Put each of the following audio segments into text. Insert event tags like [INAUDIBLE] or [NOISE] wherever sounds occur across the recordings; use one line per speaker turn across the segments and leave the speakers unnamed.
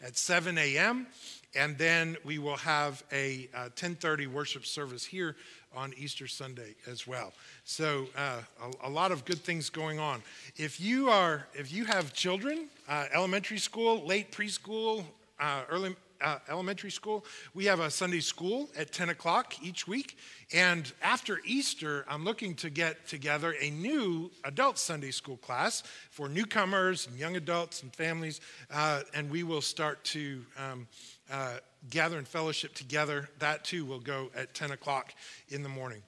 at 7 a.m. And then we will have a uh, 10:30 worship service here on Easter Sunday as well. So uh, a, a, lot of good things going on. If you are, if you have children, uh, elementary school, late preschool, uh, early uh, elementary school, we have a Sunday school at 10 o'clock each week. And after Easter, I'm looking to get together a new adult Sunday school class for newcomers and young adults and families. Uh, and we will start to um, uh, gather and fellowship together. That too will go at 10 o'clock in the morning.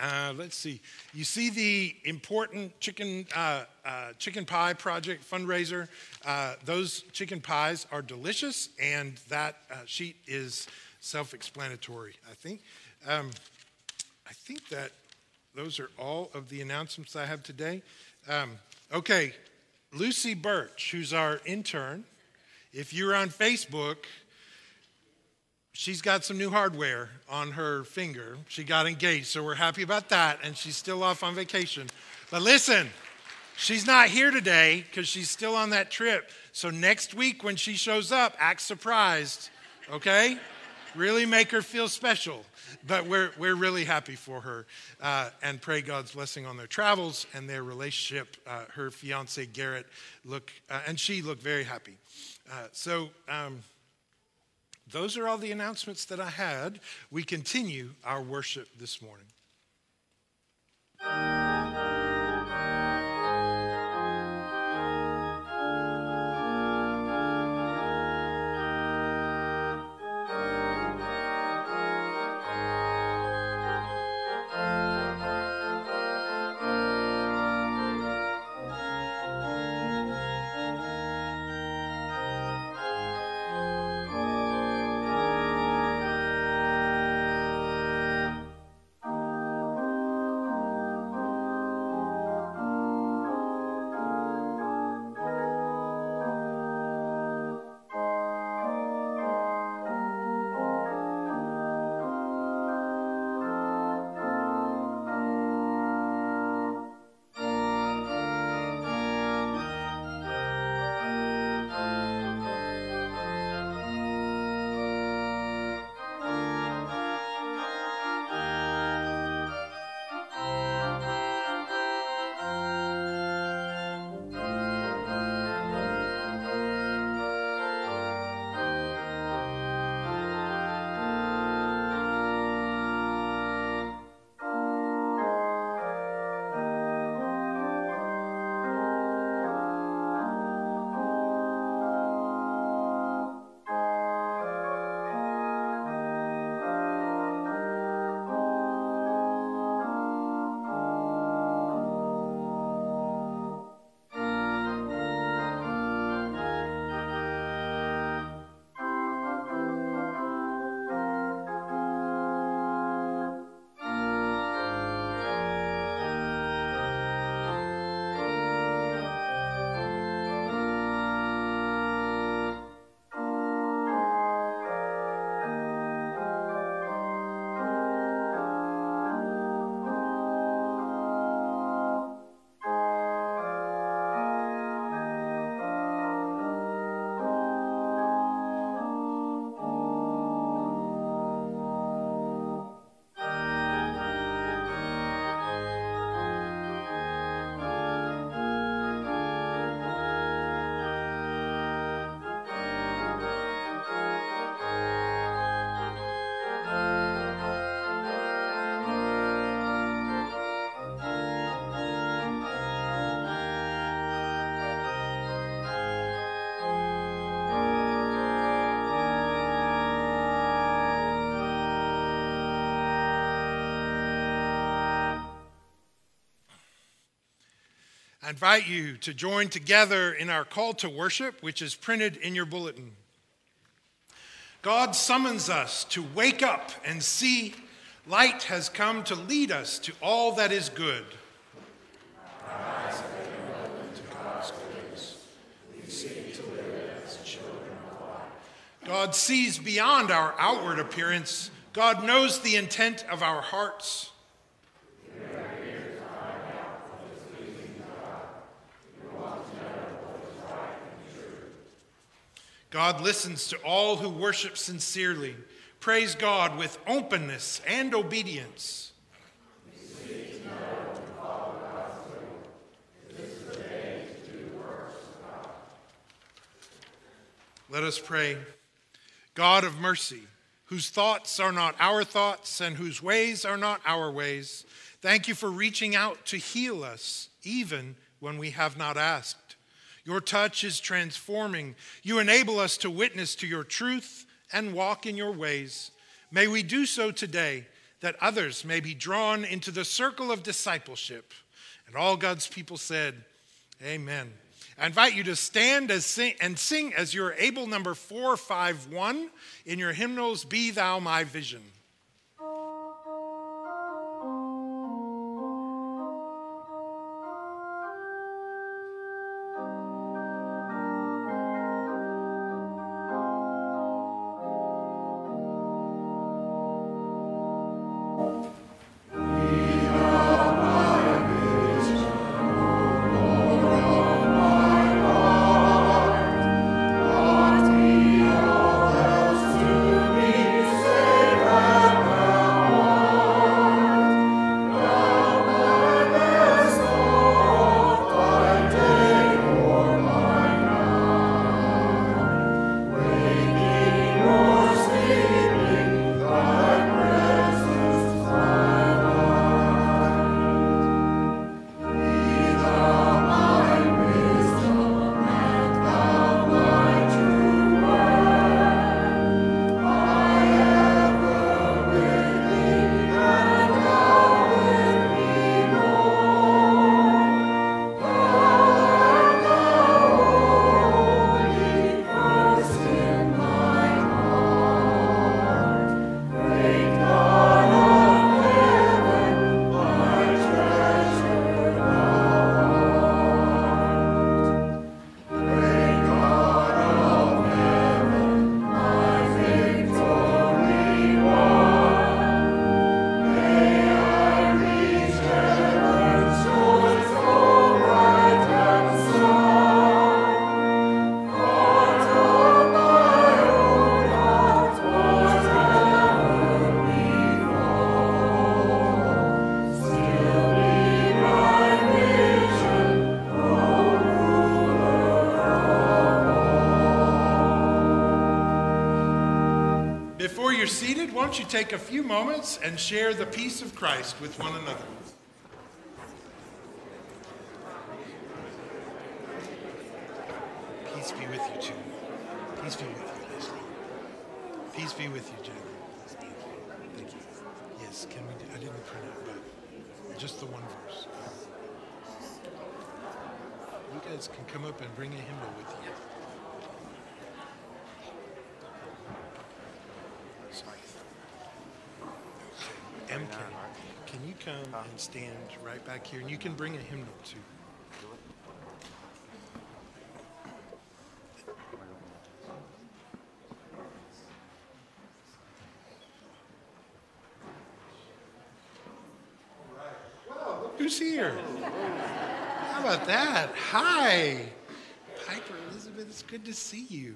Uh, let's see. You see the important chicken uh, uh, chicken pie project fundraiser. Uh, those chicken pies are delicious, and that uh, sheet is self-explanatory. I think. Um, I think that those are all of the announcements I have today. Um, okay, Lucy Birch, who's our intern. If you're on Facebook, she's got some new hardware on her finger. She got engaged, so we're happy about that, and she's still off on vacation. But listen, she's not here today because she's still on that trip. So next week when she shows up, act surprised, okay? really make her feel special. But we're, we're really happy for her uh, and pray God's blessing on their travels and their relationship. Uh, her fiance Garrett look, uh, and she look very happy. Uh, so, um, those are all the announcements that I had. We continue our worship this morning. I invite you to join together in our call to worship, which is printed in your bulletin. God summons us to wake up and see light has come to lead us to all that is good. God sees beyond our outward appearance. God knows the intent of our hearts. God listens to all who worship sincerely. Praise God with openness and obedience. Let us pray. God of mercy, whose thoughts are not our thoughts and whose ways are not our ways, thank you for reaching out to heal us, even when we have not asked. Your touch is transforming. You enable us to witness to your truth and walk in your ways. May we do so today, that others may be drawn into the circle of discipleship. And all God's people said, Amen. I invite you to stand sing, and sing as you're able number 451 in your hymnals, Be Thou My Vision. Take a few moments and share the peace of Christ with one another? Peace be with you, too. Peace be with you, Leslie. Peace be with you, Jenny. Thank you. Yes, can we do, I didn't print it, but just the one verse. You guys can come up and bring a hymnal with you. MK, can you come and stand right back here? And you can bring a hymnal too. Who's here? How about that? Hi. Piper Elizabeth, it's good to see you.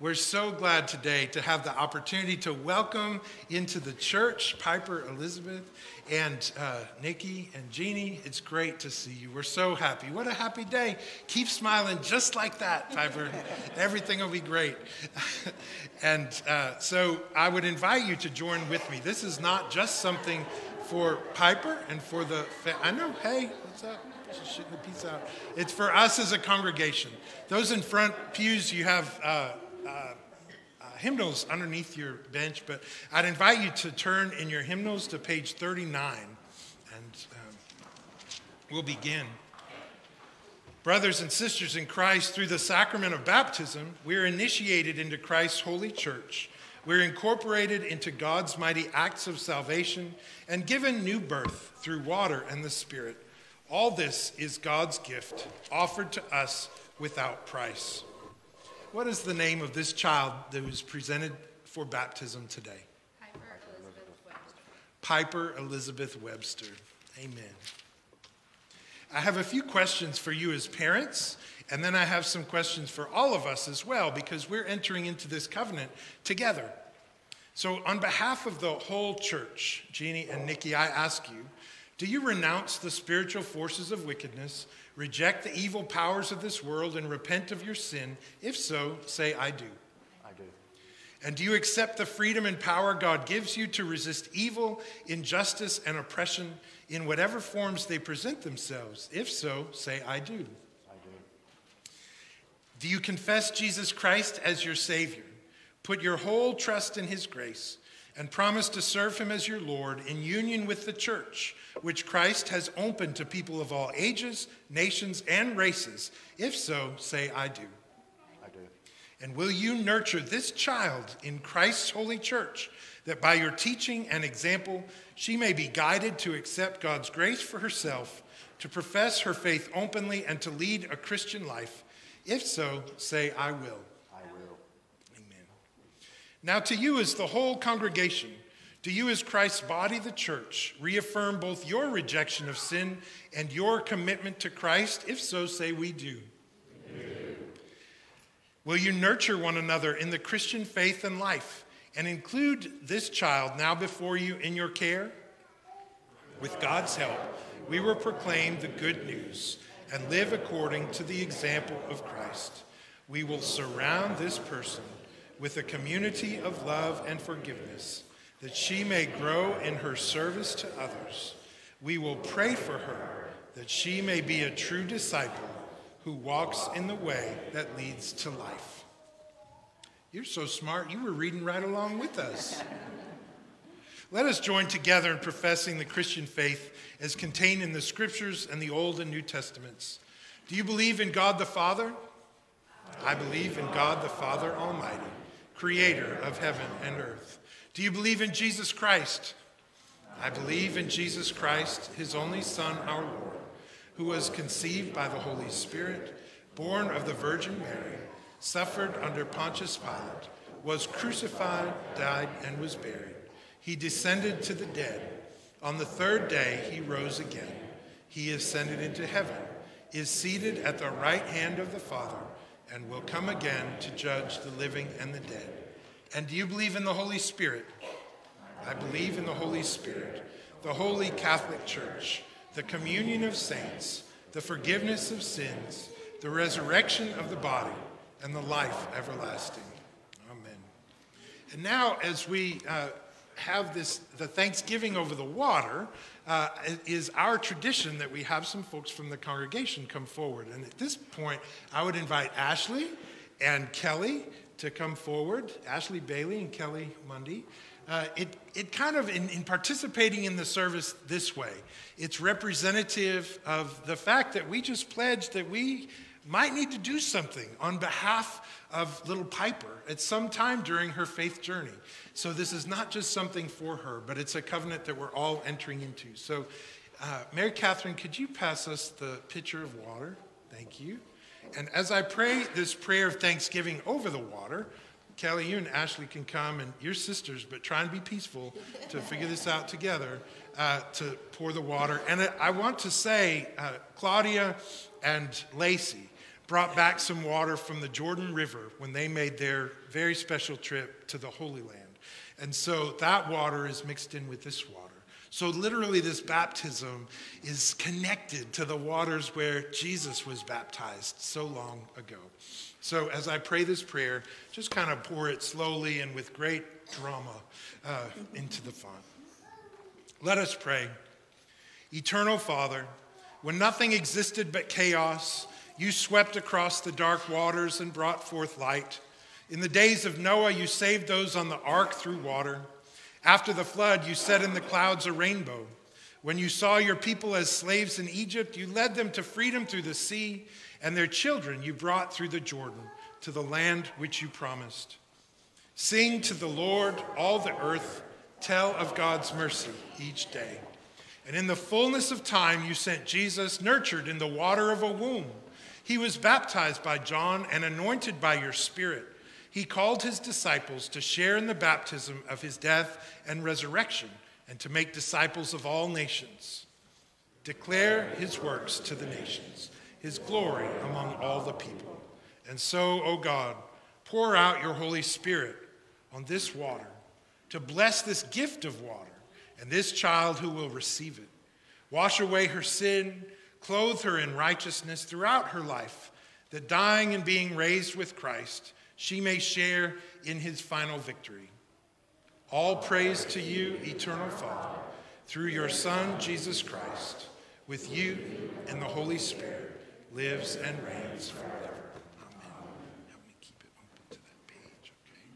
We're so glad today to have the opportunity to welcome into the church Piper Elizabeth and uh, Nikki and Jeannie. It's great to see you. We're so happy. What a happy day. Keep smiling just like that, Piper. [LAUGHS] Everything will be great. [LAUGHS] and uh, so I would invite you to join with me. This is not just something for Piper and for the. Fa- I know, hey, what's up? She's shooting the piece out. It's for us as a congregation. Those in front pews, you have. Uh, uh, uh, hymnals underneath your bench, but I'd invite you to turn in your hymnals to page 39 and um, we'll begin. Brothers and sisters in Christ, through the sacrament of baptism, we're initiated into Christ's holy church. We're incorporated into God's mighty acts of salvation and given new birth through water and the Spirit. All this is God's gift offered to us without price. What is the name of this child that was presented for baptism today?
Piper Elizabeth Webster.
Piper Elizabeth Webster. Amen. I have a few questions for you as parents, and then I have some questions for all of us as well, because we're entering into this covenant together. So, on behalf of the whole church, Jeannie and Nikki, I ask you do you renounce the spiritual forces of wickedness, reject the evil powers of this world, and repent of your sin? If so, say, I do.
I do.
And do you accept the freedom and power God gives you to resist evil, injustice, and oppression in whatever forms they present themselves? If so, say, I do.
I do.
Do you confess Jesus Christ as your Savior? Put your whole trust in His grace and promise to serve Him as your Lord in union with the church, which Christ has opened to people of all ages, nations, and races? If so, say, I do.
I do.
And will you nurture this child in Christ's holy church, that by your teaching and example, she may be guided to accept God's grace for herself, to profess her faith openly, and to lead a Christian life? If so, say, I will.
I will.
Now, to you as the whole congregation, to you as Christ's body, the church, reaffirm both your rejection of sin and your commitment to Christ. If so, say, We do. Will you nurture one another in the Christian faith and life and include this child now before you in your care? With God's help, we will proclaim the good news and live according to the example of Christ. We will surround this person with a community of love and forgiveness that she may grow in her service to others. We will pray for her that she may be a true disciple who walks in the way that leads to life. You're so smart, you were reading right along with us. Let us join together in professing the Christian faith as contained in the scriptures and the Old and New Testaments. Do you believe in God the Father? I believe in God the Father Almighty, creator of heaven and earth. Do you believe in Jesus Christ? I believe in Jesus Christ, his only Son, our Lord, who was conceived by the Holy Spirit, born of the Virgin Mary, suffered under Pontius Pilate, was crucified, died, and was buried. He descended to the dead. On the third day, he rose again. He ascended into heaven, is seated at the right hand of the Father, and will come again to judge the living and the dead. And do you believe in the Holy Spirit? I believe in the Holy Spirit, the Holy Catholic Church, the communion of saints, the forgiveness of sins, the resurrection of the body, and the life everlasting. Amen. And now, as we uh, have this, the Thanksgiving over the water, uh, is our tradition that we have some folks from the congregation come forward. And at this point, I would invite Ashley and Kelly to come forward, Ashley Bailey and Kelly Mundy. Uh, it, it kind of, in, in participating in the service this way, it's representative of the fact that we just pledged that we might need to do something on behalf of little Piper at some time during her faith journey. So this is not just something for her, but it's a covenant that we're all entering into. So, uh, Mary Catherine, could you pass us the pitcher of water? Thank you. And as I pray this prayer of thanksgiving over the water, Kelly, you and Ashley can come, and your sisters, but try and be peaceful to figure this out together uh, to pour the water. And I want to say, uh, Claudia and Lacey brought back some water from the Jordan River when they made their very special trip to the Holy Land. And so that water is mixed in with this water. So, literally, this baptism is connected to the waters where Jesus was baptized so long ago. So, as I pray this prayer, just kind of pour it slowly and with great drama uh, into the font. Let us pray. Eternal Father, when nothing existed but chaos, you swept across the dark waters and brought forth light. In the days of Noah, you saved those on the ark through water. After the flood, you set in the clouds a rainbow. When you saw your people as slaves in Egypt, you led them to freedom through the sea, and their children you brought through the Jordan to the land which you promised. Sing to the Lord, all the earth, tell of God's mercy each day. And in the fullness of time, you sent Jesus, nurtured in the water of a womb. He was baptized by John and anointed by your Spirit he called his disciples to share in the baptism of his death and resurrection and to make disciples of all nations. Declare his works to the nations, his glory among all the people. And so, O God, pour out your Holy Spirit on this water to bless this gift of water and this child who will receive it. Wash away her sin, clothe her in righteousness throughout her life, that dying and being raised with Christ, she may share in his final victory. All praise to you, eternal Father, through your Son, Jesus Christ, with you and the Holy Spirit, lives and reigns forever. Amen. Help me keep it open to that page, okay?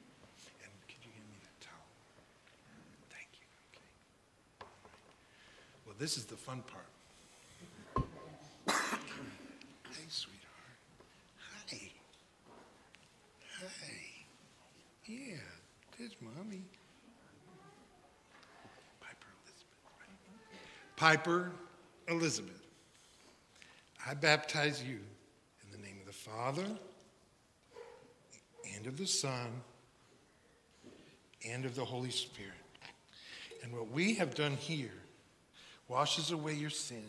And could you hand me that towel? Thank you, okay. Well, this is the fun part. hey, sweetheart. Hi. Hi. Yeah, there's mommy. Piper Elizabeth. Piper Elizabeth. I baptize you in the name of the Father and of the Son and of the Holy Spirit. And what we have done here washes away your sin,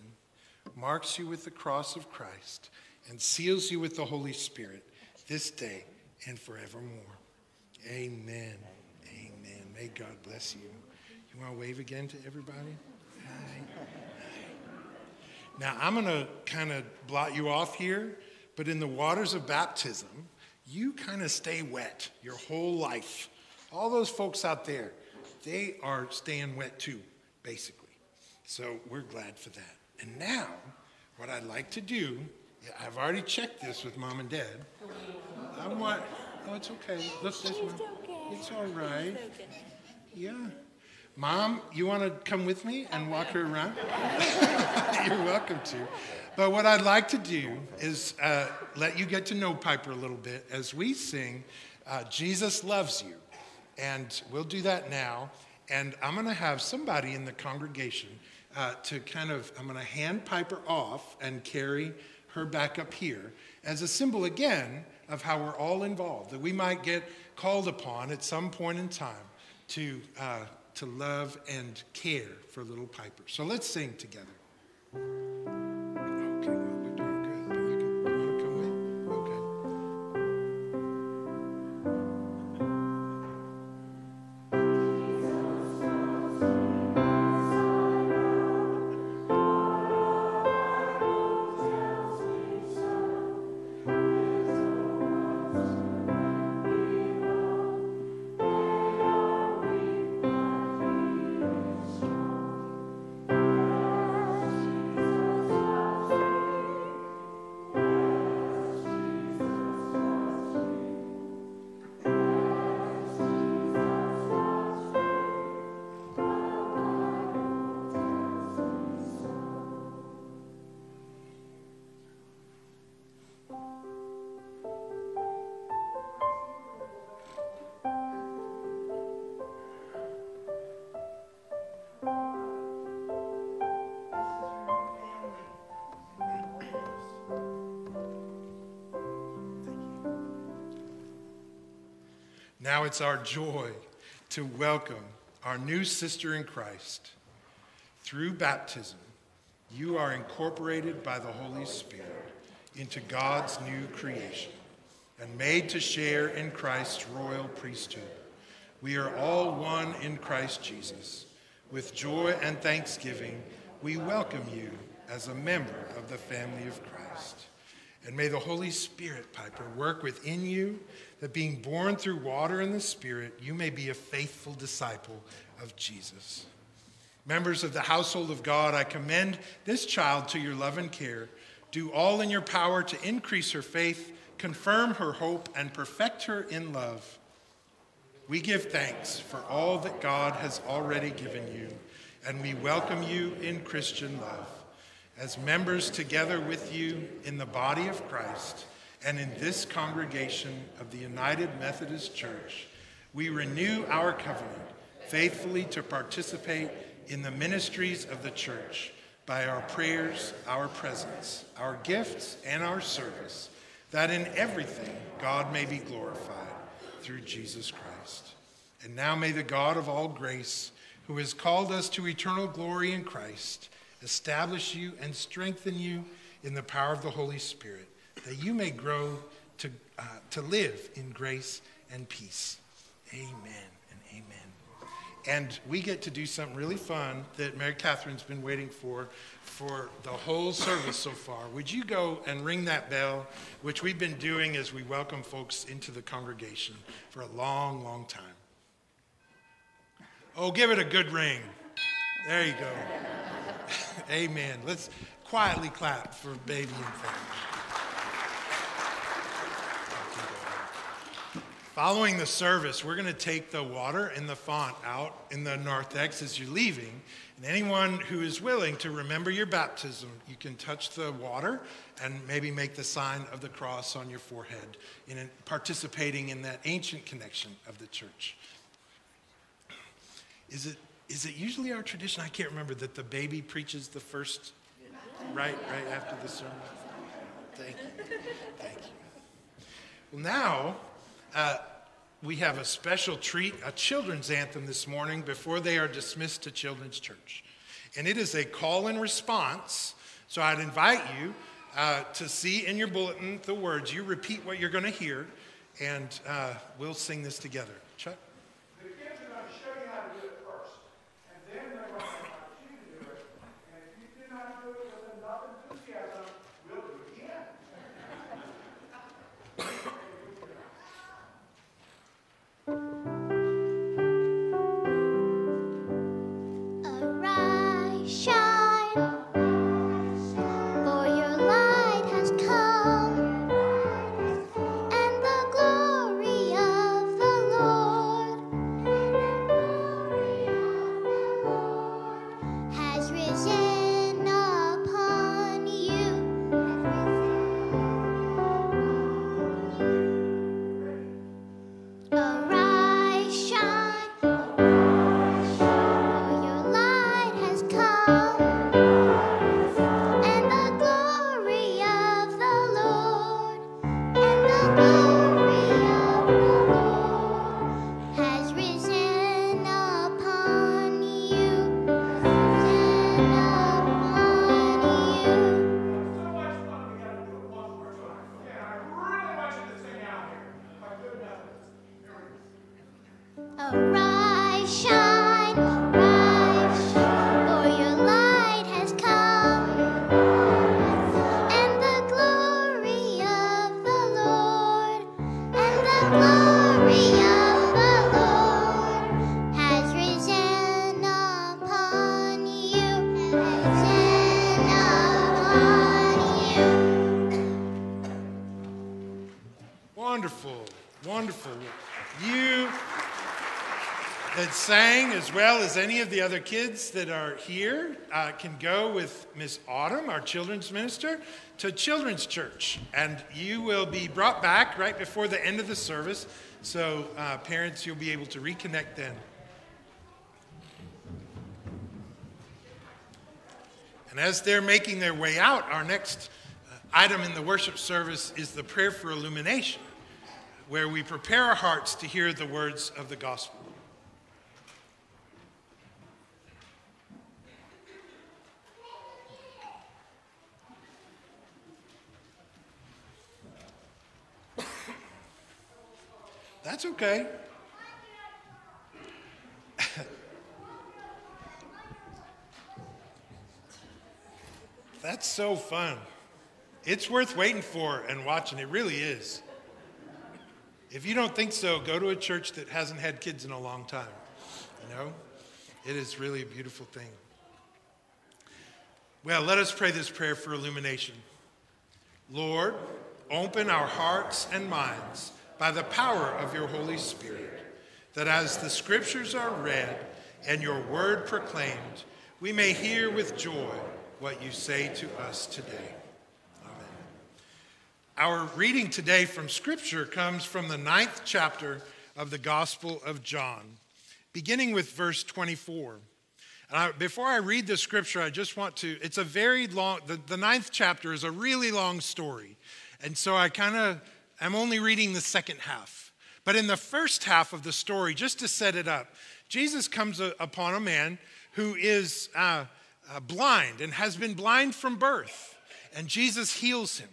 marks you with the cross of Christ, and seals you with the Holy Spirit this day and forevermore. Amen. Amen. May God bless you. You want to wave again to everybody? Hi. Now, I'm going to kind of blot you off here, but in the waters of baptism, you kind of stay wet your whole life. All those folks out there, they are staying wet too, basically. So we're glad for that. And now, what I'd like to do, I've already checked this with mom and dad. I want, oh, it's okay. Look, this mom. It's all right. Yeah. Mom, you want to come with me and walk her around? [LAUGHS] You're welcome to. But what I'd like to do is uh, let you get to know Piper a little bit as we sing uh, Jesus Loves You. And we'll do that now. And I'm going to have somebody in the congregation uh, to kind of, I'm going to hand Piper off and carry her back up here as a symbol again of how we're all involved, that we might get called upon at some point in time to, uh, to love and care for little Piper. So let's sing together. Now it's our joy to welcome our new sister in Christ. Through baptism, you are incorporated by the Holy Spirit into God's new creation and made to share in Christ's royal priesthood. We are all one in Christ Jesus. With joy and thanksgiving, we welcome you as a member of the family of Christ. And may the Holy Spirit, Piper, work within you that being born through water and the Spirit, you may be a faithful disciple of Jesus. Members of the household of God, I commend this child to your love and care. Do all in your power to increase her faith, confirm her hope, and perfect her in love. We give thanks for all that God has already given you, and we welcome you in Christian love. As members together with you in the body of Christ and in this congregation of the United Methodist Church, we renew our covenant faithfully to participate in the ministries of the church by our prayers, our presence, our gifts, and our service, that in everything God may be glorified through Jesus Christ. And now may the God of all grace, who has called us to eternal glory in Christ, establish you, and strengthen you in the power of the Holy Spirit, that you may grow to, uh, to live in grace and peace. Amen and amen. And we get to do something really fun that Mary Catherine's been waiting for for the whole service so far. Would you go and ring that bell, which we've been doing as we welcome folks into the congregation for a long, long time? Oh, give it a good ring. There you go. [LAUGHS] Amen. Let's quietly clap for baby and family. Following the service, we're going to take the water and the font out in the narthex as you're leaving. And anyone who is willing to remember your baptism, you can touch the water and maybe make the sign of the cross on your forehead in participating in that ancient connection of the church. Is it, is it usually our tradition? I can't remember that the baby preaches the first, right, right after the sermon? Thank you. Thank you. Well, now, uh, we have a special treat, a children's anthem this morning before they are dismissed to Children's Church. And it is a call and response. So I'd invite you uh, to see in your bulletin the words. You repeat what you're going to hear, and uh, we'll sing this together. As well as any of the other kids that are here, uh, can go with Miss Autumn, our children's minister, to Children's Church. And you will be brought back right before the end of the service. So, uh, parents, you'll be able to reconnect then. And as they're making their way out, our next uh, item in the worship service is the prayer for illumination, where we prepare our hearts to hear the words of the gospel. That's okay. [LAUGHS] That's so fun. It's worth waiting for and watching. It really is. If you don't think so, go to a church that hasn't had kids in a long time. You know, it is really a beautiful thing. Well, let us pray this prayer for illumination. Lord, open our hearts and minds by the power of your Holy Spirit, that as the scriptures are read and your word proclaimed, we may hear with joy what you say to us today. Amen. Our reading today from scripture comes from the ninth chapter of the Gospel of John, beginning with verse 24. I, before I read the scripture, I just want to, it's a very long, the, the ninth chapter is a really long story. And so I kind of I'm only reading the second half. But in the first half of the story, just to set it up, Jesus comes upon a man who is uh, uh, blind and has been blind from birth, and Jesus heals him.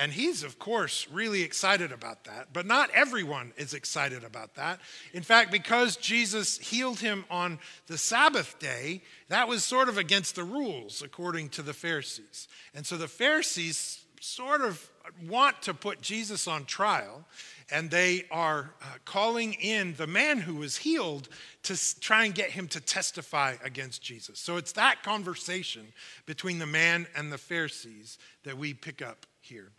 And he's, of course, really excited about that. But not everyone is excited about that. In fact, because Jesus healed him on the Sabbath day, that was sort of against the rules, according to the Pharisees. And so the Pharisees sort of want to put Jesus on trial, and they are uh, calling in the man who was healed to try and get him to testify against Jesus. So it's that conversation between the man and the Pharisees that we pick up here.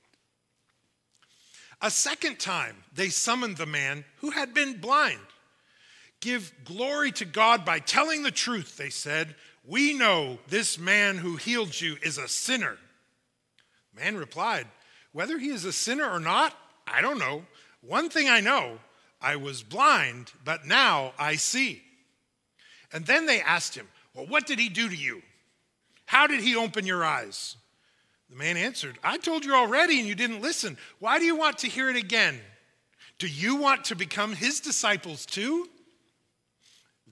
A second time, they summoned the man who had been blind. Give glory to God by telling the truth, they said. We know this man who healed you is a sinner. Man replied, Whether he is a sinner or not, I don't know. One thing I know I was blind, but now I see. And then they asked him, Well, what did he do to you? How did he open your eyes? The man answered, I told you already and you didn't listen. Why do you want to hear it again? Do you want to become his disciples too?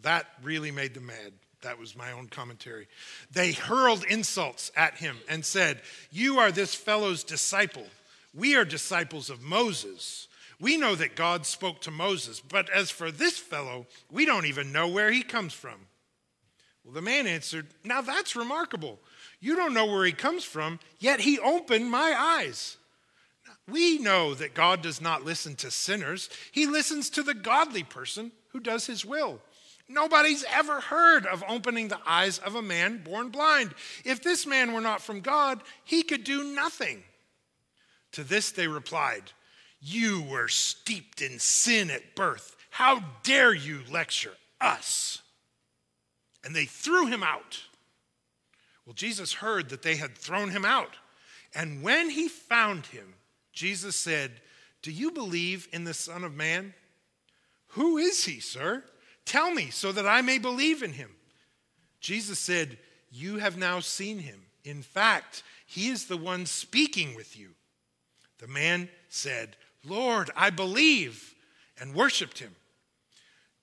That really made them mad. That was my own commentary. They hurled insults at him and said, You are this fellow's disciple. We are disciples of Moses. We know that God spoke to Moses, but as for this fellow, we don't even know where he comes from. Well, the man answered, Now that's remarkable. You don't know where he comes from, yet he opened my eyes. We know that God does not listen to sinners, he listens to the godly person who does his will. Nobody's ever heard of opening the eyes of a man born blind. If this man were not from God, he could do nothing. To this they replied, You were steeped in sin at birth. How dare you lecture us? And they threw him out. Well, Jesus heard that they had thrown him out. And when he found him, Jesus said, Do you believe in the Son of Man? Who is he, sir? Tell me so that I may believe in him. Jesus said, You have now seen him. In fact, he is the one speaking with you. The man said, Lord, I believe, and worshiped him.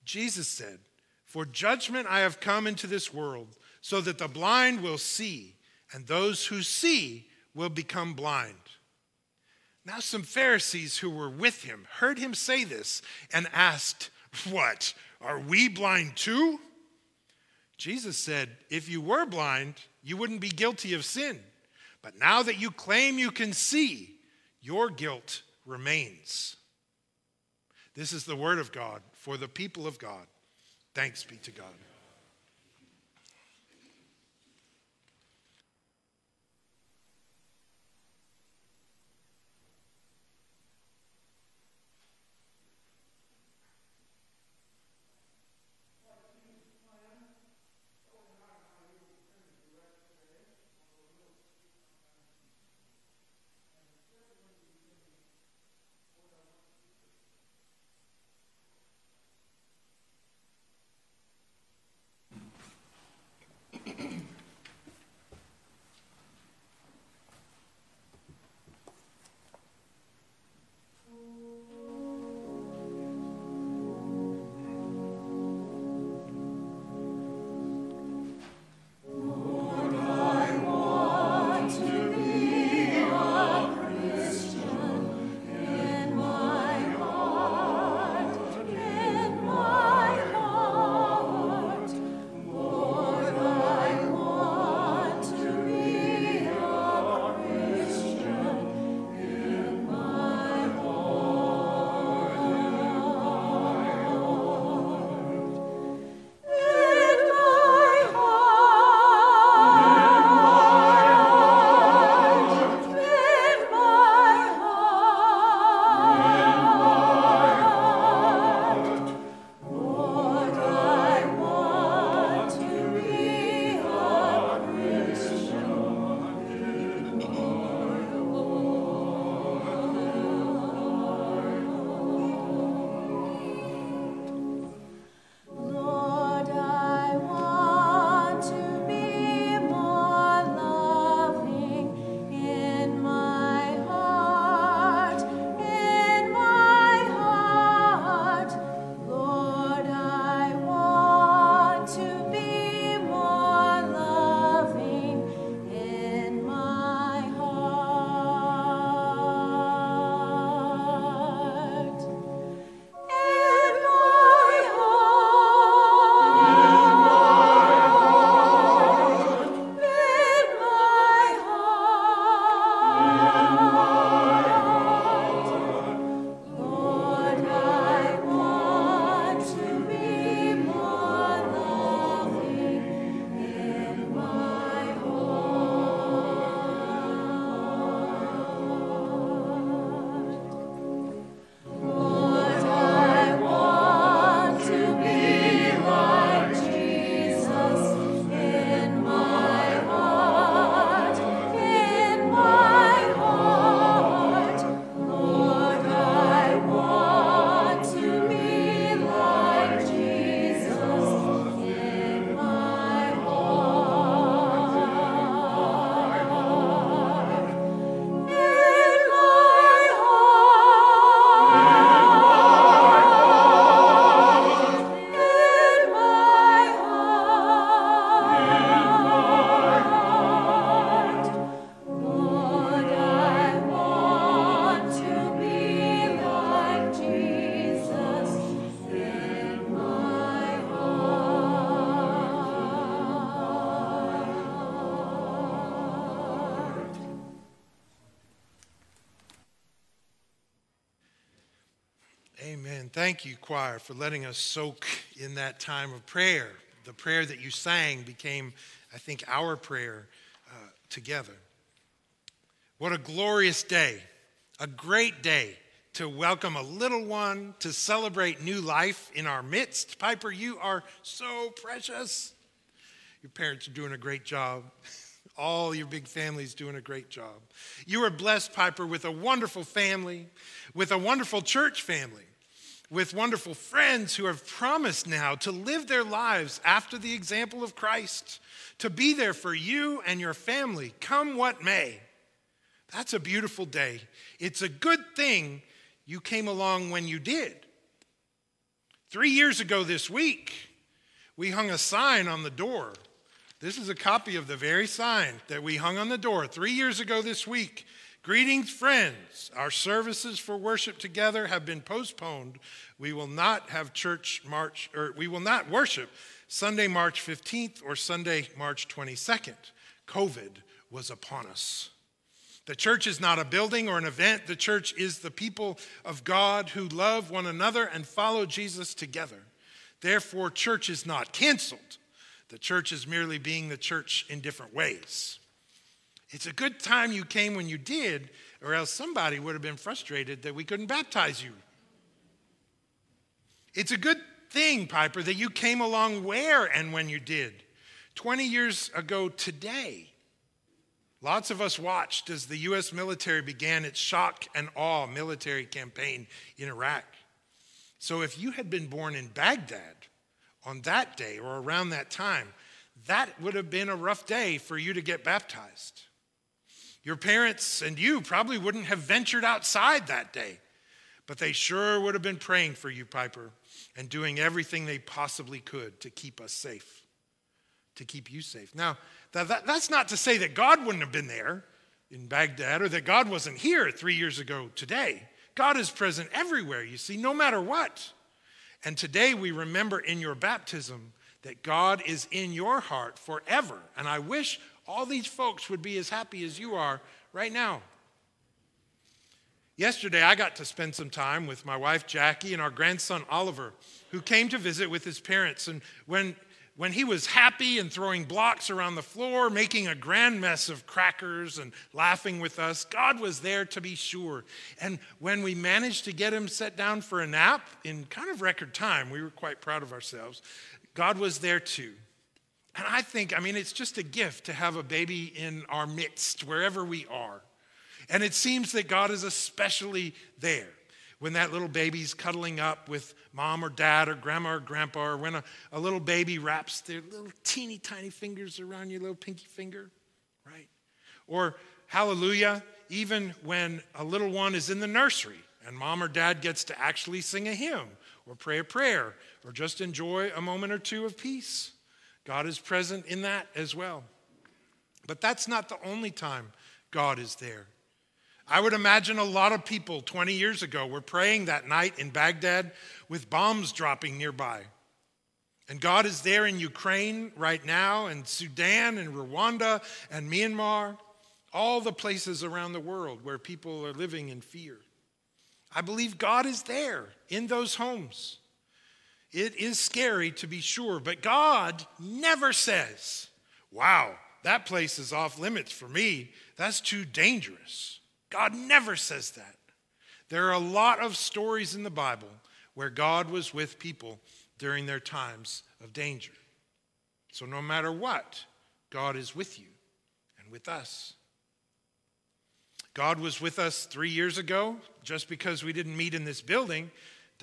Jesus said, For judgment I have come into this world so that the blind will see, and those who see will become blind. Now, some Pharisees who were with him heard him say this and asked, What? Are we blind too? Jesus said, If you were blind, you wouldn't be guilty of sin. But now that you claim you can see, your guilt remains. This is the word of God for the people of God. Thanks be to God. You, choir, for letting us soak in that time of prayer. The prayer that you sang became, I think, our prayer uh, together. What a glorious day, a great day to welcome a little one, to celebrate new life in our midst. Piper, you are so precious. Your parents are doing a great job. [LAUGHS] All your big family's doing a great job. You are blessed, Piper, with a wonderful family, with a wonderful church family, with wonderful friends who have promised now to live their lives after the example of Christ, to be there for you and your family, come what may. That's a beautiful day. It's a good thing you came along when you did. Three years ago this week, we hung a sign on the door. This is a copy of the very sign that we hung on the door three years ago this week. Greetings, friends. Our services for worship together have been postponed. We will not have church March, or we will not worship Sunday, March 15th or Sunday, March 22nd. COVID was upon us. The church is not a building or an event. The church is the people of God who love one another and follow Jesus together. Therefore, church is not canceled. The church is merely being the church in different ways. It's a good time you came when you did, or else somebody would have been frustrated that we couldn't baptize you. It's a good thing, Piper, that you came along where and when you did. 20 years ago today, Lots of us watched as the U.S. military began its shock and awe military campaign in Iraq. So if you had been born in Baghdad on that day or around that time, that would have been a rough day for you to get baptized. Your parents and you probably wouldn't have ventured outside that day, but they sure would have been praying for you, Piper, and doing everything they possibly could to keep us safe, to keep you safe. Now, that, that, that's not to say that God wouldn't have been there in Baghdad or that God wasn't here three years ago today. God is present everywhere, you see, no matter what. And today we remember in your baptism that God is in your heart forever. And I wish all these folks would be as happy as you are right now. Yesterday, I got to spend some time with my wife Jackie and our grandson Oliver, who came to visit with his parents. And when when he was happy and throwing blocks around the floor, making a grand mess of crackers and laughing with us, God was there to be sure. And when we managed to get him set down for a nap in kind of record time, we were quite proud of ourselves. God was there too. And I think, I mean, it's just a gift to have a baby in our midst, wherever we are. And it seems that God is especially there when that little baby's cuddling up with mom or dad or grandma or grandpa, or when a, a little baby wraps their little teeny tiny fingers around your little pinky finger, right? Or hallelujah, even when a little one is in the nursery and mom or dad gets to actually sing a hymn or pray a prayer or just enjoy a moment or two of peace. God is present in that as well. But that's not the only time God is there. I would imagine a lot of people 20 years ago were praying that night in Baghdad with bombs dropping nearby. And God is there in Ukraine right now, and Sudan, and Rwanda, and Myanmar, all the places around the world where people are living in fear. I believe God is there in those homes. It is scary to be sure, but God never says, Wow, that place is off limits for me. That's too dangerous. God never says that. There are a lot of stories in the Bible where God was with people during their times of danger. So, no matter what, God is with you and with us. God was with us three years ago. Just because we didn't meet in this building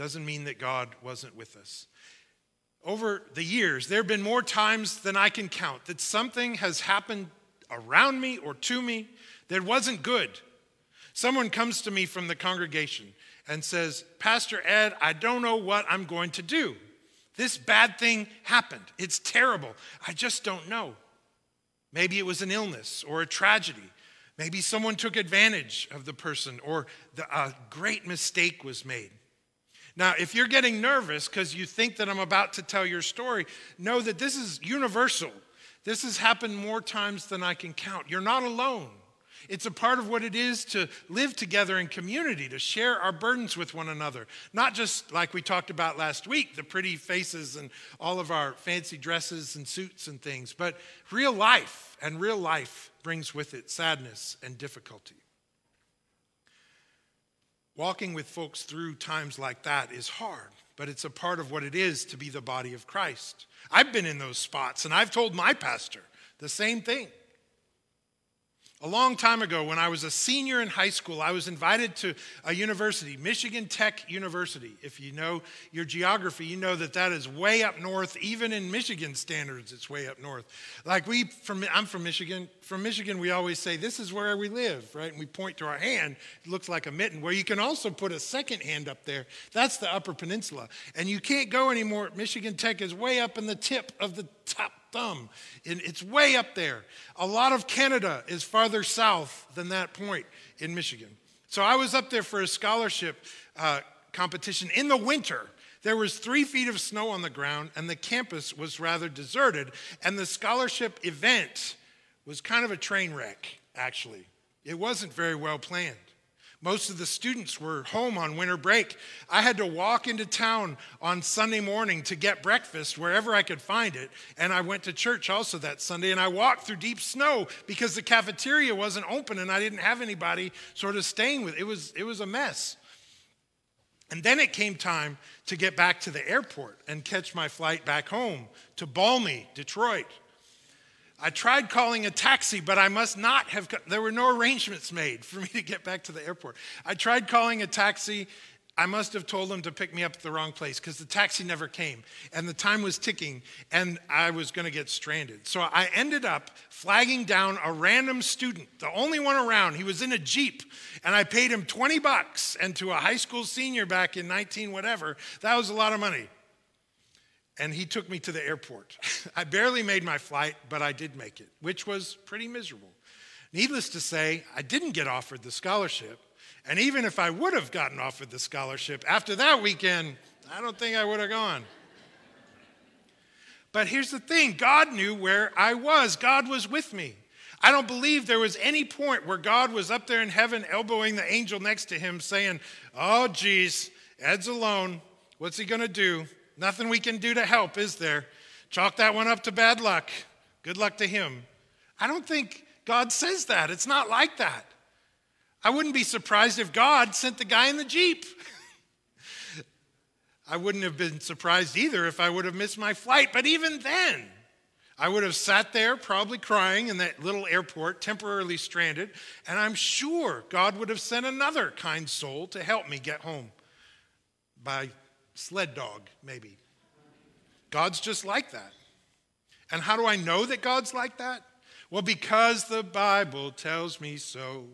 doesn't mean that God wasn't with us. Over the years, there have been more times than I can count that something has happened around me or to me that wasn't good Someone comes to me from the congregation and says, Pastor Ed, I don't know what I'm going to do. This bad thing happened. It's terrible. I just don't know. Maybe it was an illness or a tragedy. Maybe someone took advantage of the person or the, a great mistake was made. Now, if you're getting nervous because you think that I'm about to tell your story, know that this is universal. This has happened more times than I can count. You're not alone. It's a part of what it is to live together in community, to share our burdens with one another. Not just like we talked about last week, the pretty faces and all of our fancy dresses and suits and things, but real life. And real life brings with it sadness and difficulty. Walking with folks through times like that is hard, but it's a part of what it is to be the body of Christ. I've been in those spots, and I've told my pastor the same thing. A long time ago, when I was a senior in high school, I was invited to a university, Michigan Tech University. If you know your geography, you know that that is way up north. Even in Michigan standards, it's way up north. Like we, from I'm from Michigan. From Michigan, we always say this is where we live, right? And we point to our hand. It looks like a mitten. Where you can also put a second hand up there. That's the Upper Peninsula, and you can't go anymore. Michigan Tech is way up in the tip of the top thumb. And it's way up there. A lot of Canada is farther south than that point in Michigan. So I was up there for a scholarship uh, competition in the winter. There was three feet of snow on the ground, and the campus was rather deserted. And the scholarship event was kind of a train wreck, actually. It wasn't very well planned. Most of the students were home on winter break. I had to walk into town on Sunday morning to get breakfast wherever I could find it. And I went to church also that Sunday and I walked through deep snow because the cafeteria wasn't open and I didn't have anybody sort of staying with. It was it was a mess. And then it came time to get back to the airport and catch my flight back home to Balmy, Detroit. I tried calling a taxi, but I must not have, there were no arrangements made for me to get back to the airport. I tried calling a taxi. I must have told them to pick me up at the wrong place because the taxi never came and the time was ticking and I was going to get stranded. So I ended up flagging down a random student, the only one around. He was in a Jeep and I paid him 20 bucks. And to a high school senior back in 19 whatever, that was a lot of money and he took me to the airport. [LAUGHS] I barely made my flight, but I did make it, which was pretty miserable. Needless to say, I didn't get offered the scholarship. And even if I would have gotten offered the scholarship, after that weekend, I don't think I would have gone. But here's the thing God knew where I was, God was with me. I don't believe there was any point where God was up there in heaven elbowing the angel next to him saying, Oh, geez, Ed's alone. What's he going to do? Nothing we can do to help, is there? Chalk that one up to bad luck. Good luck to him. I don't think God says that. It's not like that. I wouldn't be surprised if God sent the guy in the Jeep. [LAUGHS] I wouldn't have been surprised either if I would have missed my flight. But even then, I would have sat there, probably crying in that little airport, temporarily stranded, and I'm sure God would have sent another kind soul to help me get home by sled dog, maybe. God's just like that. And how do I know that God's like that? Well, because the Bible tells me so.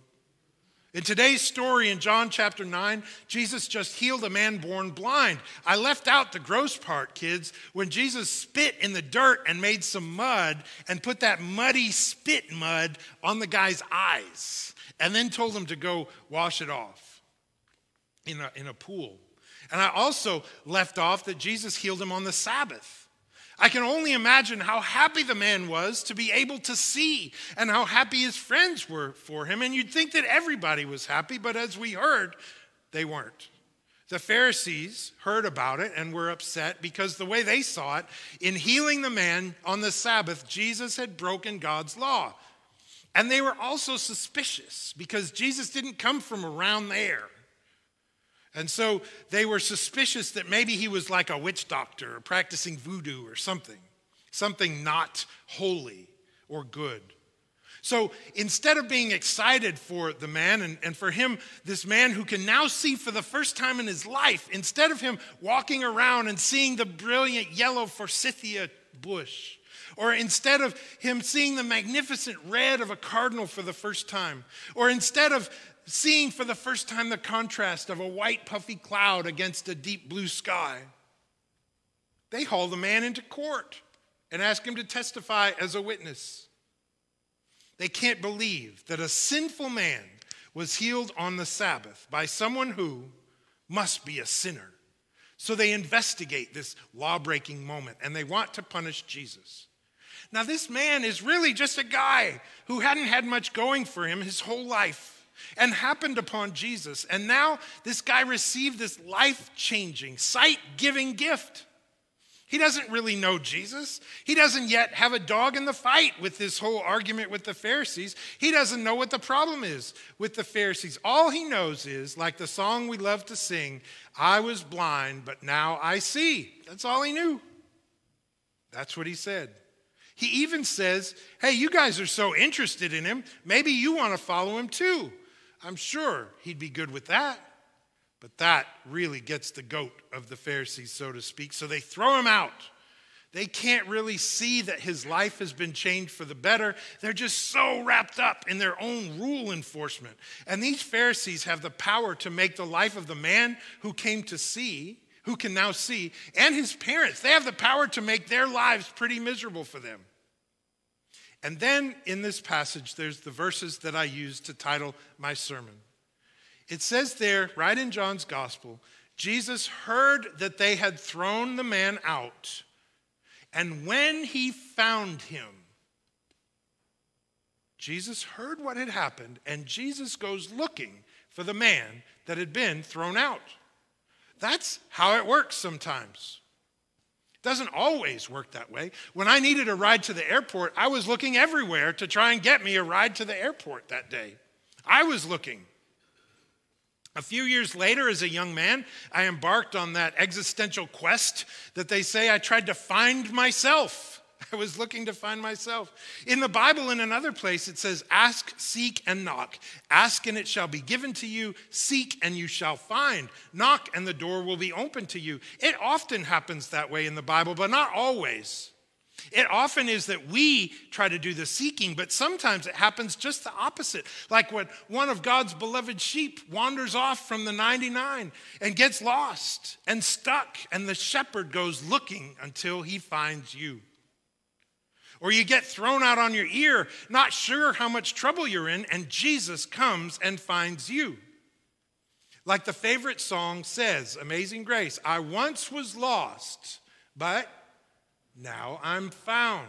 In today's story in John chapter 9, Jesus just healed a man born blind. I left out the gross part, kids, when Jesus spit in the dirt and made some mud and put that muddy spit mud on the guy's eyes and then told him to go wash it off in a, in a pool. And I also left off that Jesus healed him on the Sabbath. I can only imagine how happy the man was to be able to see and how happy his friends were for him. And you'd think that everybody was happy, but as we heard, they weren't. The Pharisees heard about it and were upset because the way they saw it, in healing the man on the Sabbath, Jesus had broken God's law. And they were also suspicious because Jesus didn't come from around there. And so they were suspicious that maybe he was like a witch doctor or practicing voodoo or something, something not holy or good. So instead of being excited for the man and, and for him, this man who can now see for the first time in his life, instead of him walking around and seeing the brilliant yellow forsythia bush, or instead of him seeing the magnificent red of a cardinal for the first time, or instead of seeing for the first time the contrast of a white puffy cloud against a deep blue sky. They haul the man into court and ask him to testify as a witness. They can't believe that a sinful man was healed on the Sabbath by someone who must be a sinner. So they investigate this law breaking moment and they want to punish Jesus. Now, this man is really just a guy who hadn't had much going for him his whole life and happened upon Jesus. And now this guy received this life changing, sight giving gift. He doesn't really know Jesus. He doesn't yet have a dog in the fight with this whole argument with the Pharisees. He doesn't know what the problem is with the Pharisees. All he knows is, like the song we love to sing, I was blind, but now I see. That's all he knew. That's what he said. He even says, Hey, you guys are so interested in him, maybe you want to follow him too. I'm sure he'd be good with that. But that really gets the goat of the Pharisees, so to speak. So they throw him out. They can't really see that his life has been changed for the better. They're just so wrapped up in their own rule enforcement. And these Pharisees have the power to make the life of the man who came to see, who can now see, and his parents, they have the power to make their lives pretty miserable for them. And then in this passage, there's the verses that I used to title my sermon. It says there, right in John's gospel, Jesus heard that they had thrown the man out. And when he found him, Jesus heard what had happened, and Jesus goes looking for the man that had been thrown out. That's how it works sometimes. Doesn't always work that way. When I needed a ride to the airport, I was looking everywhere to try and get me a ride to the airport that day. I was looking. A few years later, as a young man, I embarked on that existential quest that they say I tried to find myself. [LAUGHS] I was looking to find myself. In the Bible, in another place, it says, Ask, seek, and knock. Ask, and it shall be given to you. Seek, and you shall find. Knock, and the door will be open to you. It often happens that way in the Bible, but not always. It often is that we try to do the seeking, but sometimes it happens just the opposite. Like when one of God's beloved sheep wanders off from the 99 and gets lost and stuck, and the shepherd goes looking until he finds you. Or you get thrown out on your ear, not sure how much trouble you're in, and Jesus comes and finds you. Like the favorite song says, Amazing Grace, I once was lost, but now I'm found.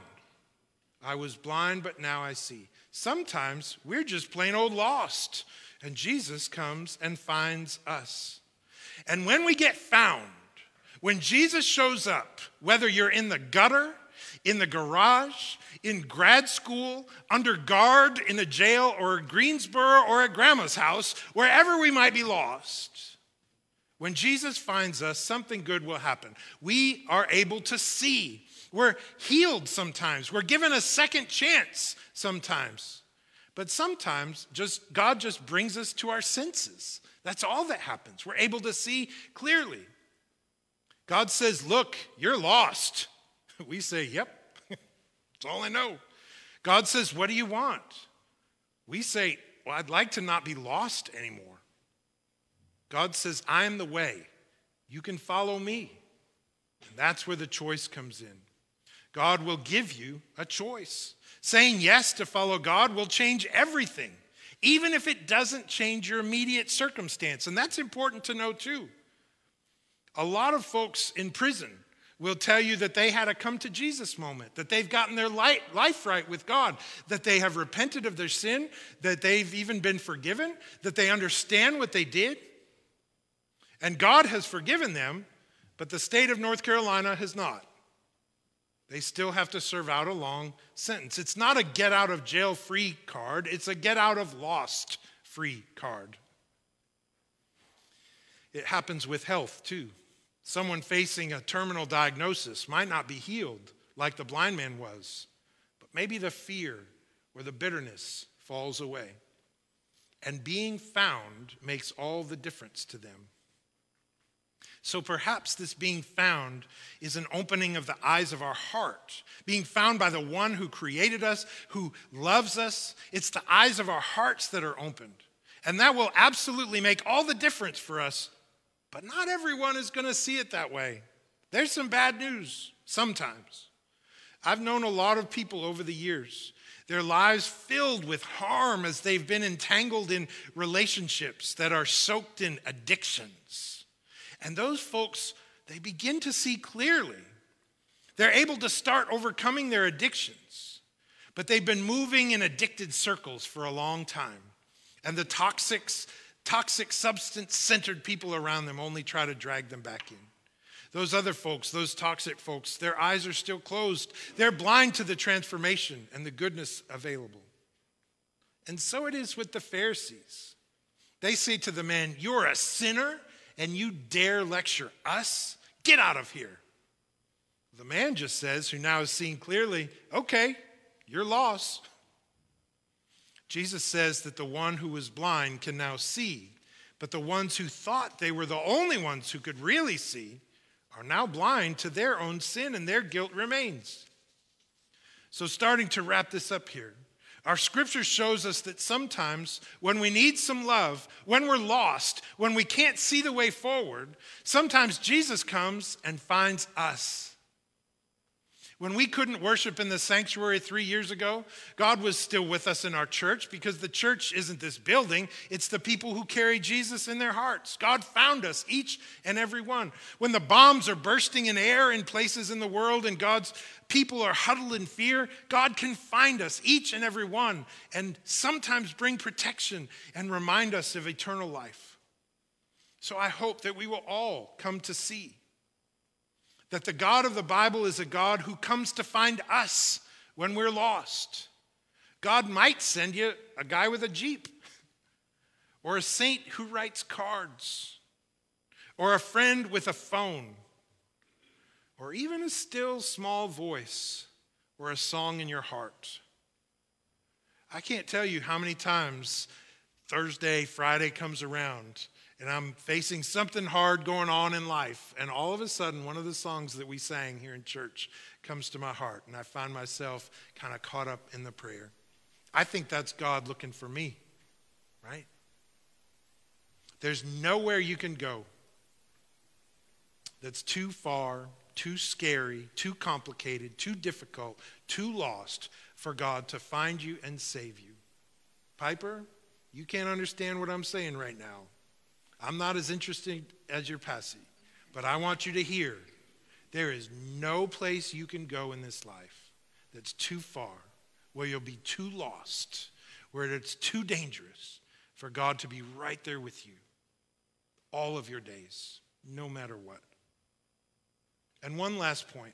I was blind, but now I see. Sometimes we're just plain old lost, and Jesus comes and finds us. And when we get found, when Jesus shows up, whether you're in the gutter, in the garage, in grad school, under guard, in a jail, or Greensboro, or at grandma's house, wherever we might be lost, when Jesus finds us, something good will happen. We are able to see we're healed sometimes. We're given a second chance sometimes. But sometimes just God just brings us to our senses. That's all that happens. We're able to see clearly. God says, "Look, you're lost." [LAUGHS] We say, "Yep. [LAUGHS] That's all I know." God says, "What do you want?" We say, "Well, I'd like to not be lost anymore." God says, "I am the way. You can follow me." And that's where the choice comes in. God will give you a choice. Saying yes to follow God will change everything, even if it doesn't change your immediate circumstance. And that's important to know too. A lot of folks in prison will tell you that they had a come to Jesus moment, that they've gotten their life right with God, that they have repented of their sin, that they've even been forgiven, that they understand what they did. And God has forgiven them, but the state of North Carolina has not. They still have to serve out a long sentence. It's not a get out of jail free card, it's a get out of lost free card. It happens with health too. Someone facing a terminal diagnosis might not be healed like the blind man was, but maybe the fear or the bitterness falls away. And being found makes all the difference to them. So perhaps this being found is an opening of the eyes of our heart, being found by the one who created us, who loves us. It's the eyes of our hearts that are opened. And that will absolutely make all the difference for us. But not everyone is going to see it that way. There's some bad news sometimes. I've known a lot of people over the years, their lives filled with harm as they've been entangled in relationships that are soaked in addictions and those folks, they begin to see clearly They're able to start overcoming their addictions, but they've been moving in addicted circles for a long time. And the toxics, toxic substance centered people around them only try to drag them back in. Those other folks, those toxic folks, their eyes are still closed. They're blind to the transformation and the goodness available. And so it is with the Pharisees. They say to the man, You're a sinner and you dare lecture us? Get out of here. The man just says, who now is seeing clearly, Okay, you're lost. Jesus says that the one who was blind can now see, but the ones who thought they were the only ones who could really see are now blind to their own sin and their guilt remains. So, starting to wrap this up here, our scripture shows us that sometimes when we need some love, when we're lost, when we can't see the way forward, sometimes Jesus comes and finds us. When we couldn't worship in the sanctuary three years ago, God was still with us in our church because the church isn't this building, it's the people who carry Jesus in their hearts. God found us, each and every one. When the bombs are bursting in air in places in the world and God's people are huddled in fear, God can find us, each and every one, and sometimes bring protection and remind us of eternal life. So I hope that we will all come to see that the God of the Bible is a God who comes to find us when we're lost. God might send you a guy with a Jeep, or a saint who writes cards, or a friend with a phone, or even a still small voice or a song in your heart. I can't tell you how many times Thursday, Friday comes around and I'm facing something hard going on in life. And all of a sudden, one of the songs that we sang here in church comes to my heart, and I find myself kind of caught up in the prayer. I think that's God looking for me, right? There's nowhere you can go that's too far, too scary, too complicated, too difficult, too lost for God to find you and save you. Piper, you can't understand what I'm saying right now. I'm not as interested as your Passy, but I want you to hear there is no place you can go in this life that's too far, where you'll be too lost, where it's too dangerous for God to be right there with you all of your days, no matter what. And one last point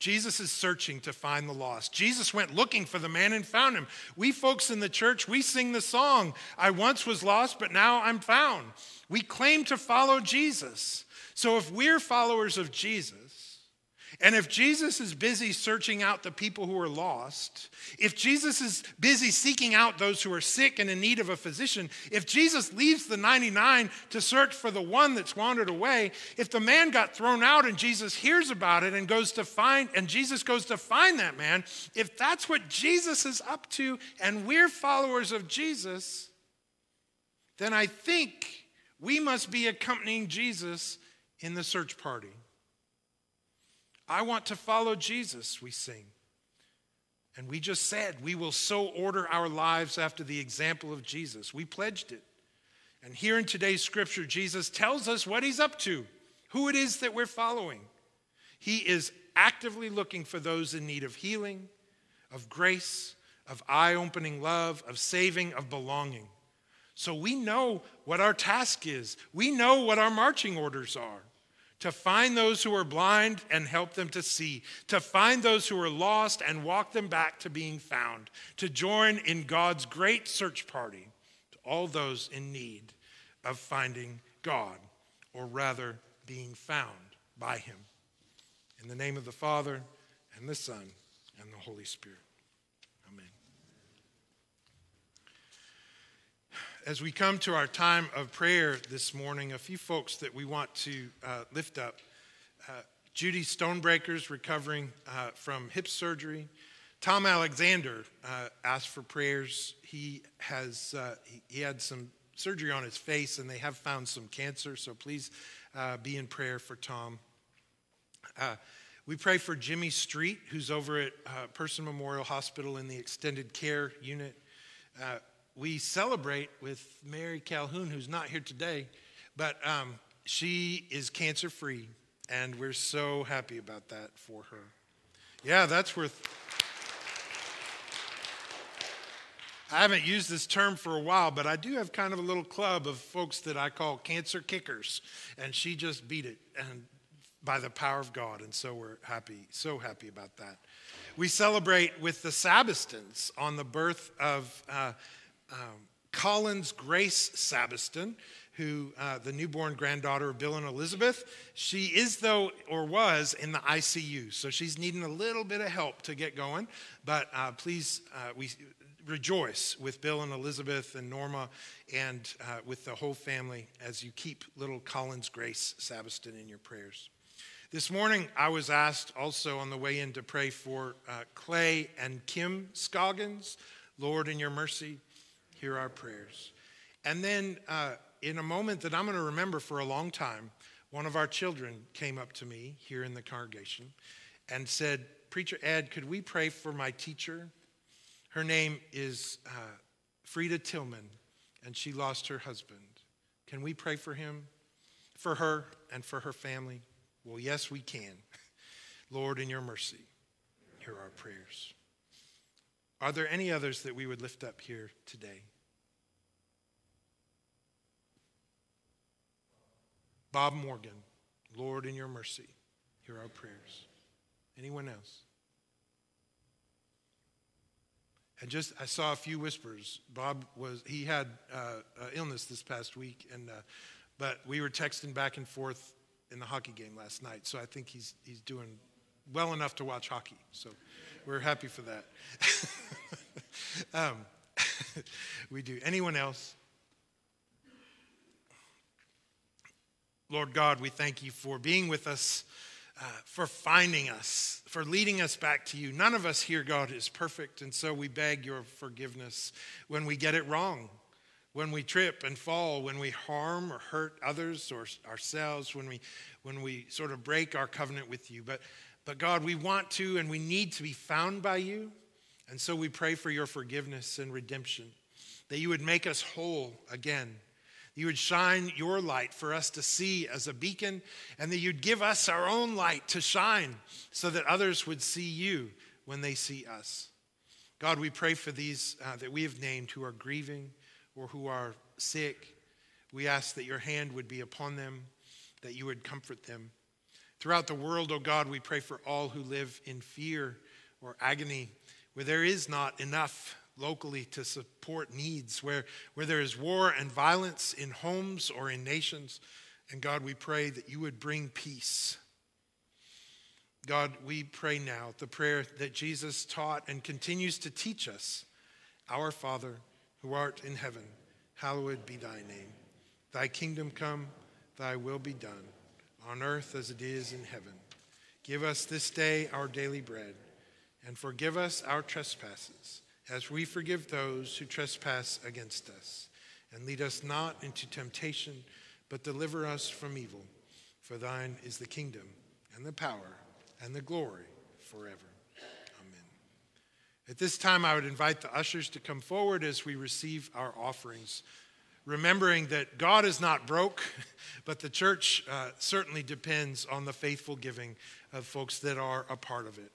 Jesus is searching to find the lost. Jesus went looking for the man and found him. We folks in the church, we sing the song, I once was lost, but now I'm found. We claim to follow Jesus. So if we're followers of Jesus, and if Jesus is busy searching out the people who are lost, if Jesus is busy seeking out those who are sick and in need of a physician, if Jesus leaves the 99 to search for the one that's wandered away, if the man got thrown out and Jesus hears about it and goes to find, and Jesus goes to find that man, if that's what Jesus is up to and we're followers of Jesus, then I think we must be accompanying Jesus in the search party. I want to follow Jesus, we sing. And we just said we will so order our lives after the example of Jesus. We pledged it. And here in today's scripture, Jesus tells us what he's up to, who it is that we're following. He is actively looking for those in need of healing, of grace, of eye opening love, of saving, of belonging. So we know what our task is, we know what our marching orders are to find those who are blind and help them to see, to find those who are lost and walk them back to being found, to join in God's great search party to all those in need of finding God, or rather being found by Him. In the name of the Father, and the Son, and the Holy Spirit. As we come to our time of prayer this morning, a few folks that we want to uh, lift up. Uh, Judy Stonebreaker's recovering uh, from hip surgery. Tom Alexander uh, asked for prayers. He has uh, he, he, had some surgery on his face, and they have found some cancer. So please uh, be in prayer for Tom. we pray for Jimmy Street, who's over at Person Memorial Hospital in the extended care unit we celebrate with Mary Calhoun, who's not here today, but um, she is cancer free And we're so happy about that for her. Yeah, that's worth. I haven't used this term for a while, but I do have kind of a little club of folks that I call cancer kickers. And she just beat it and by the power of God. And so we're happy, so happy about that. We celebrate with the Sabistons on the birth of uh, Collins Grace Sabiston, who uh, the newborn granddaughter of Bill and Elizabeth. She is, though, or was in the ICU, so she's needing a little bit of help to get going. But uh, please, uh, we rejoice with Bill and Elizabeth and Norma and uh, with the whole family as you keep little Collins Grace Sabiston in your prayers. This morning, I was asked also on the way in to pray for uh, Clay and Kim Scoggins. Lord, in your mercy, hear our prayers. And then, uh, in a moment that I'm going to remember for a long time, one of our children came up to me here in the congregation and said, Preacher Ed, could we pray for my teacher? Her name is uh, Frida Tillman, and she lost her husband. Can we pray for him, for her, and for her family? Well, yes, we can. [LAUGHS] Lord, in your mercy, hear our prayers. Are there any others that we would lift up here today? Bob Morgan, Lord, in your mercy, hear our prayers. Anyone else? And just, I saw a few whispers. Bob was, he had uh, uh, illness this past week, and, uh, but we were texting back and forth in the hockey game last night. So I think he's, he's doing well enough to watch hockey. So we're happy for that. [LAUGHS] um, [LAUGHS] we do. Anyone else? Lord God, we thank you for being with us, uh, for finding us, for leading us back to you. None of us here, God, is perfect, and so we beg your forgiveness when we get it wrong when we trip and fall, when we harm or hurt others or ourselves, when we, when we sort of break our covenant with you. But, but God, we want to and we need to be found by you. And so we pray for your forgiveness and redemption, that you would make us whole again. You would shine your light for us to see as a beacon, and that you'd give us our own light to shine so that others would see you when they see us. God, we pray for these uh, that we have named who are grieving, or who are sick. We ask that your hand would be upon them, that you would comfort them. Throughout the world, O oh God, we pray for all who live in fear or agony, where there is not enough locally to support needs, where, where there is war and violence in homes or in nations. And God, we pray that you would bring peace. God, we pray now the prayer that Jesus taught and continues to teach us Our Father who art in heaven, hallowed be thy name. Thy kingdom come, thy will be done, on earth as it is in heaven. Give us this day our daily bread, and forgive us our trespasses, as we forgive those who trespass against us. And lead us not into temptation, but deliver us from evil. For thine is the kingdom, and the power, and the glory forever. Amen. At this time, I would invite the ushers to come forward as we receive our offerings, remembering that God is not broke, [LAUGHS] but the church uh, certainly depends on the faithful giving of folks that are a part of it.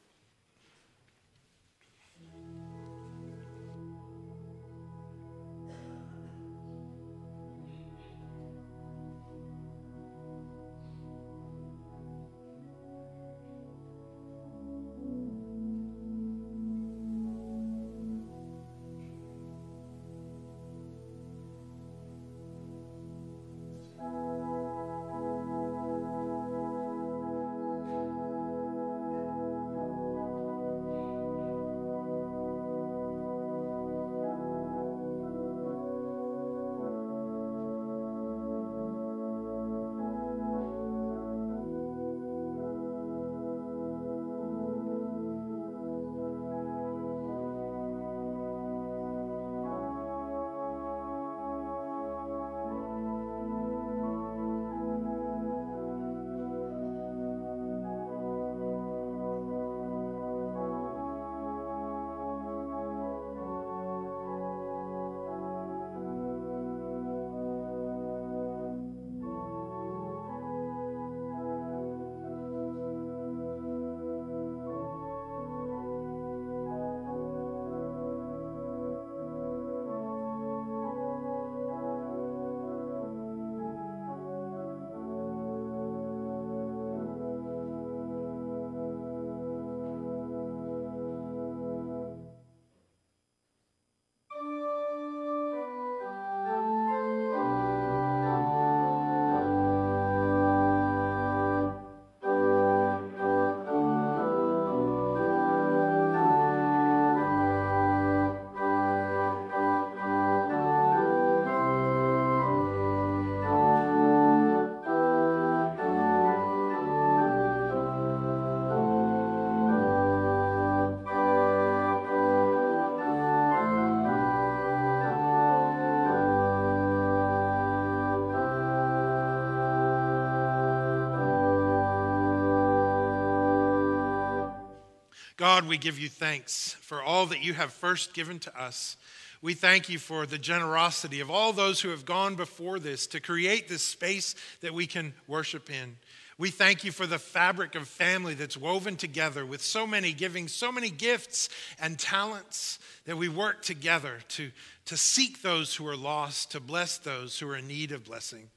We give you thanks for all that you have first given to us. We thank you for the generosity of all those who have gone before this to create this space that we can worship in. We thank you for the fabric of family that's woven together with so many giving, so many gifts and talents that we work together to, to seek those who are lost, to bless those who are in need of blessing.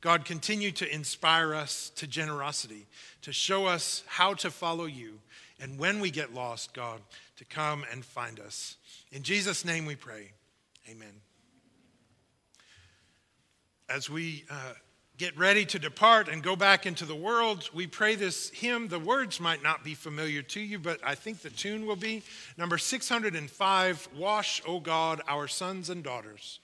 God, continue to inspire us to generosity, to show us how to follow you. And when we get lost, God, to come and find us. In Jesus' name we pray. Amen. As we uh, get ready to depart and go back into the world, we pray this hymn. The words might not be familiar to you, but I think the tune will be. Number 605 Wash, O God, our sons and daughters.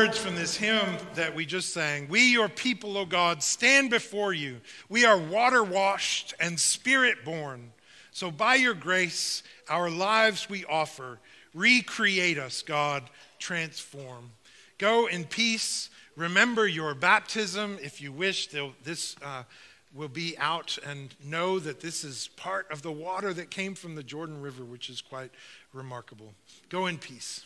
Words from this hymn that we just sang. We, your people, O God, stand before you. We are water washed and spirit born. So by your grace, our lives we offer. Recreate us, God, transform. Go in peace. Remember your baptism. If you wish, this uh, will be out and know that this is part of the water that came from the Jordan River, which is quite remarkable. Go in peace.